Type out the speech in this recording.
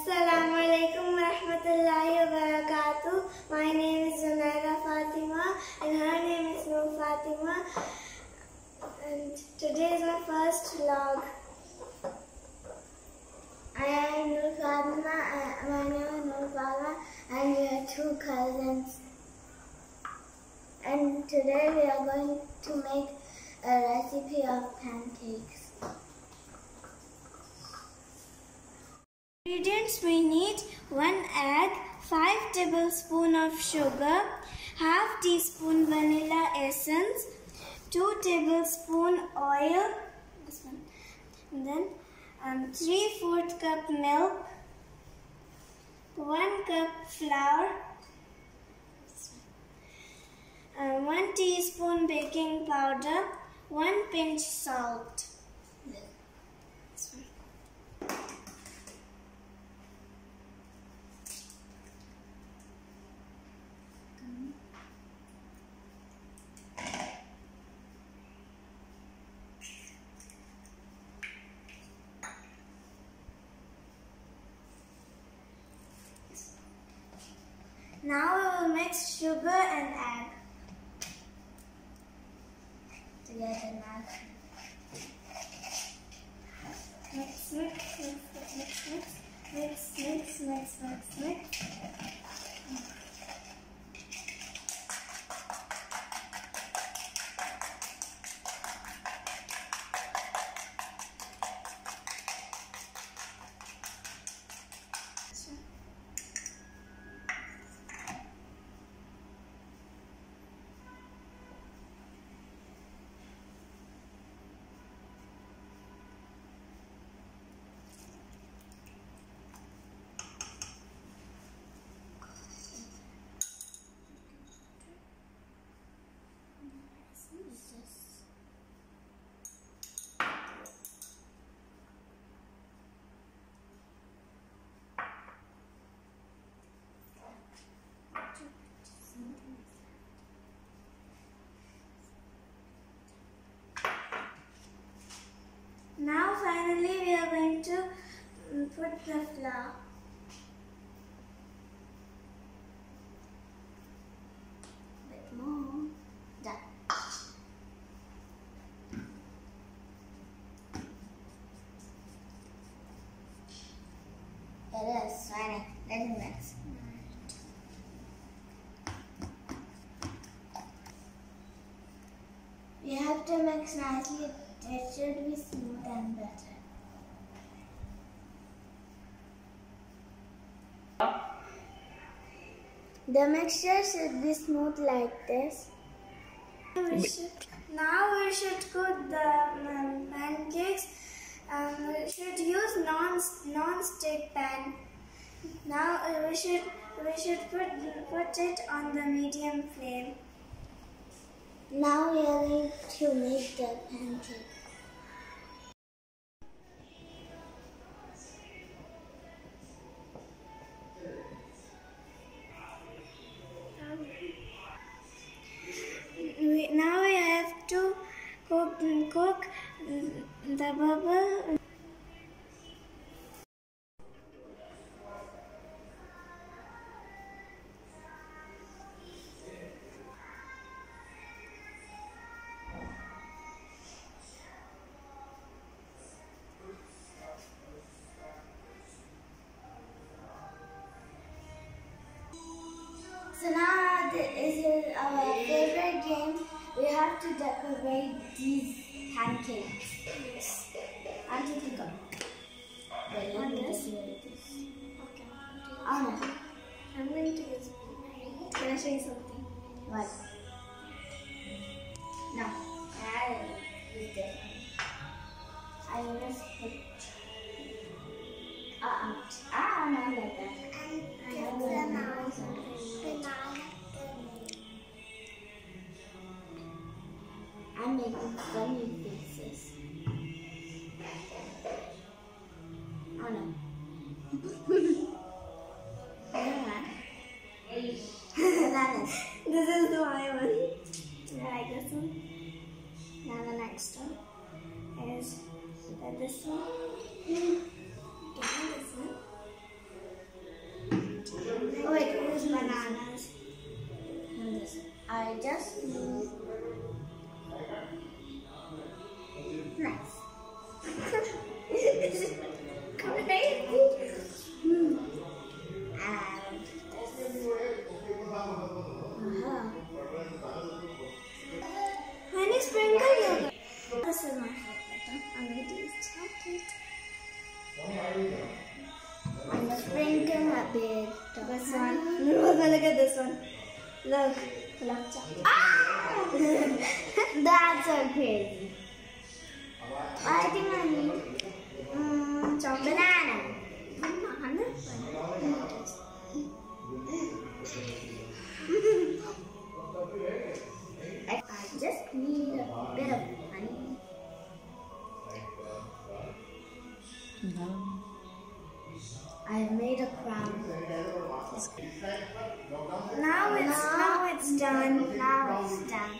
Assalamu alaikum warahmatullahi wabarakatuh. My name is Zunaira Fatima and her name is Noor Fatima. And today is my first vlog. I am Noor Fatima. I, my name is Noor Fatima and we are two cousins. And today we are going to make a recipe of pancakes. Ingredients we need 1 egg, 5 tablespoon of sugar, half teaspoon vanilla essence, 2 tablespoon oil, then um, 3 4 cup milk, 1 cup flour, uh, 1 teaspoon baking powder, 1 pinch salt. This one. Now we will mix sugar and egg together now. Mix, mix, mix, mix, mix, mix, mix, mix, mix, mix. Now finally we are going to mm, put the flour. Bit more. Done. It is fine. Let me mix. You have to mix nicely. It should be smooth and better. The mixture should be smooth like this. We should, now we should cook the um, pancakes. Um, we should use non non-stick pan. Now uh, we should we should put put it on the medium flame. Now we are going to make the pancake. Have to decorate these pancakes. Yes. Auntie, think of Wait, I'm making funny faces. Oh no. Bananas. This is the one. I like this one. Now the next one is this one. This one. Look. Look. Ah! That's so crazy. I think I need um, banana. Banana? Now it's now it's done. Now it's done.